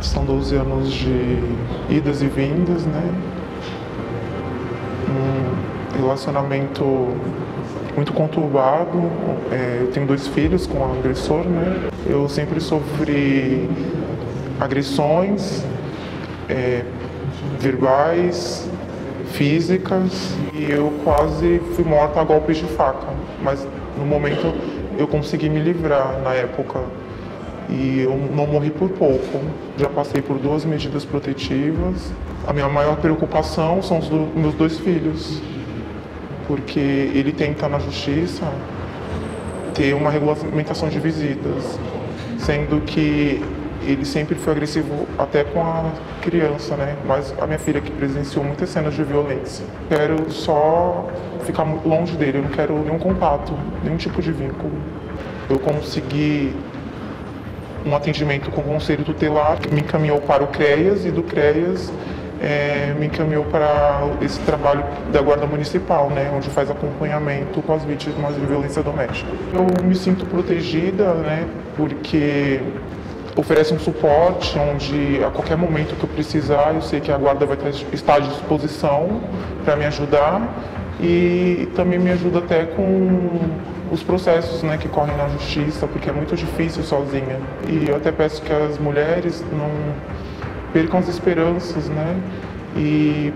São 12 anos de idas e vindas, né? Um relacionamento muito conturbado. É, eu tenho dois filhos com o agressor, né? Eu sempre sofri agressões é, verbais, físicas e eu quase fui morta a golpes de faca. Mas no momento eu consegui me livrar na época e eu não morri por pouco. Já passei por duas medidas protetivas. A minha maior preocupação são os do, meus dois filhos, porque ele tenta na justiça ter uma regulamentação de visitas, sendo que ele sempre foi agressivo até com a criança, né? Mas a minha filha que presenciou muitas cenas de violência. Quero só ficar longe dele, eu não quero nenhum contato, nenhum tipo de vínculo. Eu consegui um atendimento com o conselho tutelar, que me encaminhou para o CREAS e do CREAS é, me encaminhou para esse trabalho da Guarda Municipal, né, onde faz acompanhamento com as vítimas de violência doméstica. Eu me sinto protegida, né, porque oferece um suporte onde a qualquer momento que eu precisar, eu sei que a guarda vai estar à disposição para me ajudar e também me ajuda até com os processos né, que correm na justiça, porque é muito difícil sozinha. E eu até peço que as mulheres não percam as esperanças né, e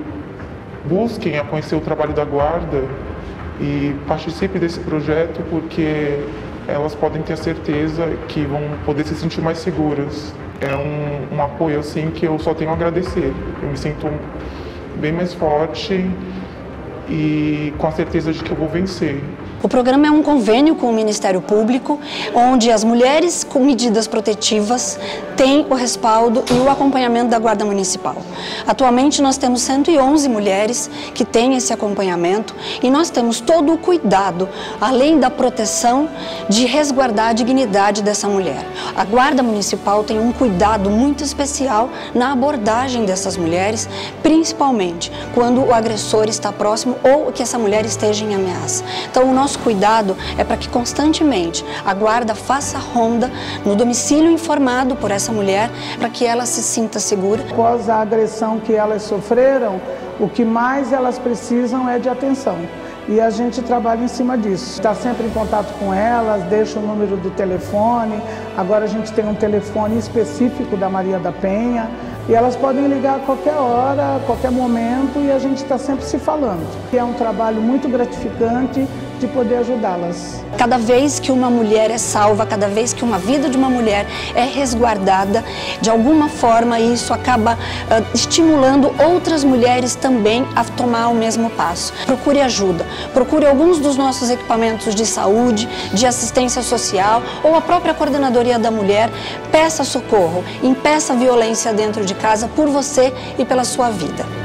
busquem a conhecer o trabalho da guarda e participem desse projeto, porque elas podem ter certeza que vão poder se sentir mais seguras. É um, um apoio assim que eu só tenho a agradecer. Eu me sinto bem mais forte e com a certeza de que eu vou vencer. O programa é um convênio com o Ministério Público, onde as mulheres com medidas protetivas têm o respaldo e o acompanhamento da Guarda Municipal. Atualmente nós temos 111 mulheres que têm esse acompanhamento e nós temos todo o cuidado, além da proteção, de resguardar a dignidade dessa mulher. A Guarda Municipal tem um cuidado muito especial na abordagem dessas mulheres, principalmente quando o agressor está próximo ou que essa mulher esteja em ameaça. Então o nosso nosso cuidado é para que constantemente a guarda faça ronda no domicílio informado por essa mulher para que ela se sinta segura. Após a agressão que elas sofreram, o que mais elas precisam é de atenção e a gente trabalha em cima disso. Está sempre em contato com elas, deixa o número do telefone. Agora a gente tem um telefone específico da Maria da Penha e elas podem ligar a qualquer hora, a qualquer momento e a gente está sempre se falando. É um trabalho muito gratificante de poder ajudá-las. Cada vez que uma mulher é salva, cada vez que uma vida de uma mulher é resguardada, de alguma forma isso acaba uh, estimulando outras mulheres também a tomar o mesmo passo. Procure ajuda, procure alguns dos nossos equipamentos de saúde, de assistência social ou a própria coordenadoria da mulher, peça socorro, impeça a violência dentro de casa por você e pela sua vida.